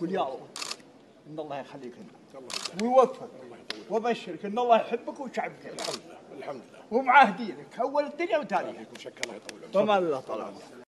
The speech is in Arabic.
قول يا الله إن الله يخليك لنا ويوفقك وبشرك إن الله يحبك وشعبك الحمد لله. الحمد لله. ومعاه دينك أول الدنيا وتاريخ. وشكر الله يطول. عمرك طبعا الله عمرك